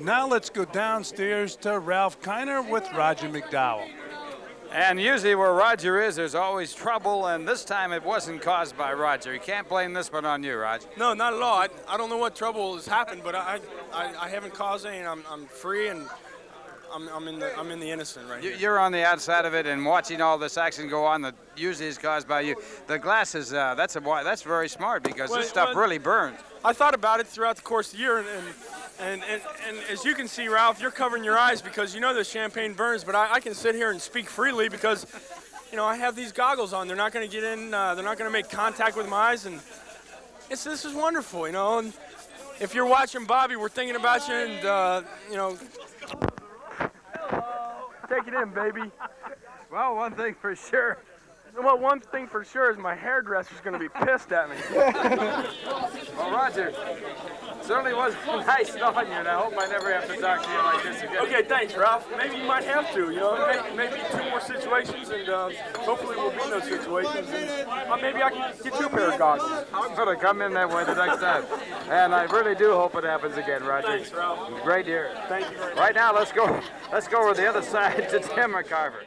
Now let's go downstairs to Ralph Kiner with Roger McDowell. And usually where Roger is, there's always trouble, and this time it wasn't caused by Roger. You can't blame this one on you, Roger. No, not at all. I, I don't know what trouble has happened, but I, I, I haven't caused any, I'm, I'm free, and I'm, I'm, in the, I'm in the innocent right You- here. You're on the outside of it and watching all this action go on that usually is caused by you. The glasses, uh, that's, a, wi- that's very smart because Well, this stuff well- really burns. I thought about it throughout the course of the year, and, and, and, and, and as you can see, Ralph, you're covering your eyes because you know the champagne burns, but I, I can sit here and speak freely because, you know, I have these goggles on. They're not going to get in, uh, they're not going to make contact with my eyes, and it's, this is wonderful, you know. And if you're watching Bobby, we're thinking about you, and, uh, you know, take it in, baby. Well, one thing for sure. Well, one thing for sure is my hairdresser's going to be pissed at me. Well, Roger, certainly was nice knowing you, and I hope I never have to talk to you like this again. Okay, thanks, Ralph. Maybe you might have to, you know, may- maybe two more situations, and uh, hopefully we'll be in those situations. And uh, maybe I can get you a pair of goggles. I'm going to come in that way the next time. And I really do hope it happens again, Roger. Thanks, Ralph. Great year. Thank you. Right now, let's go. Let's go over the other side to Tim McCarver.